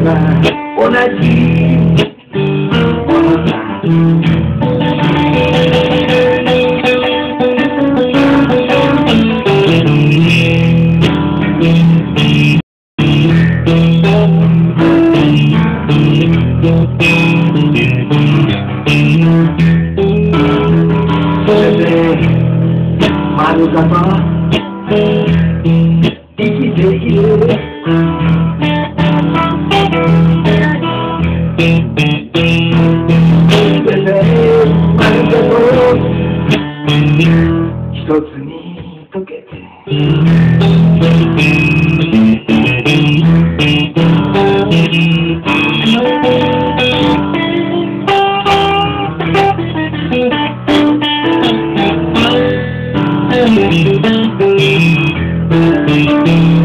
mwema, unaji つに溶けて「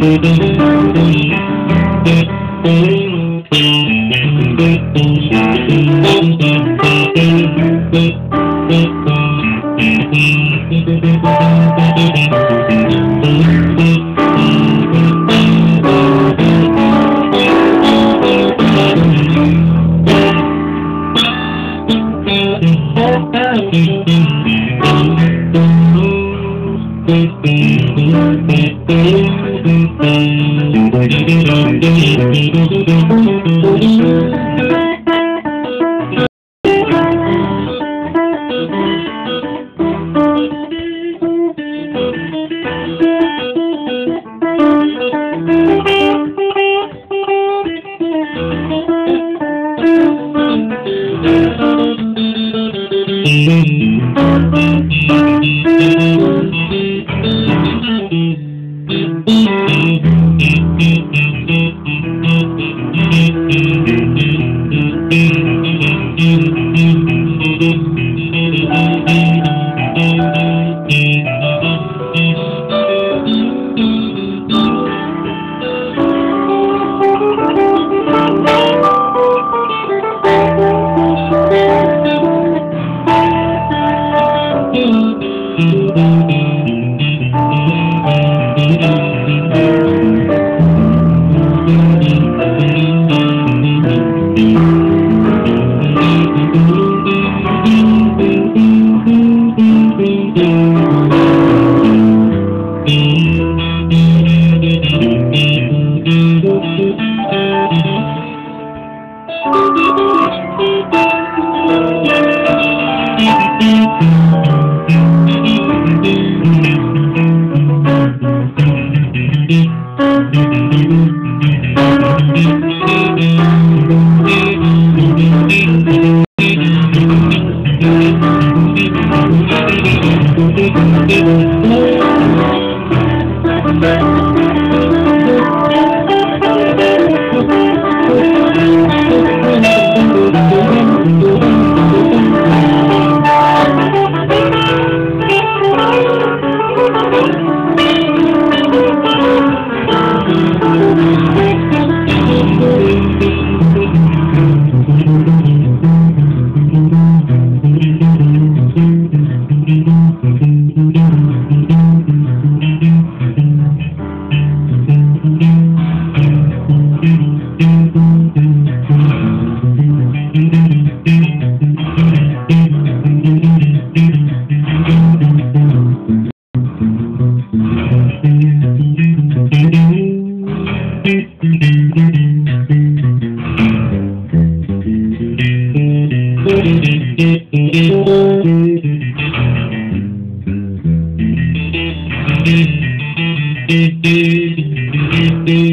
Thank you.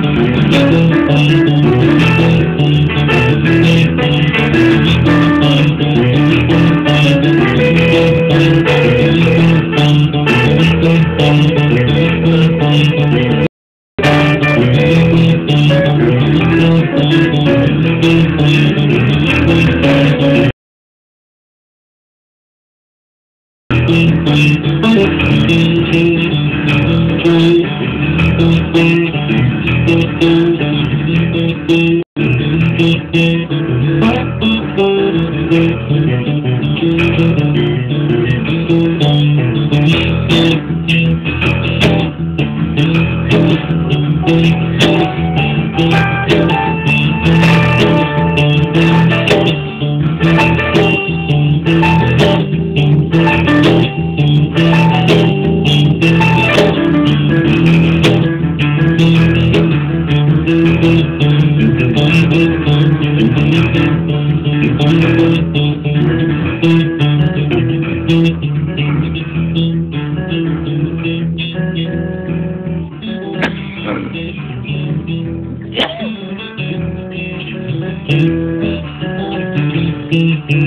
Thank you. ti.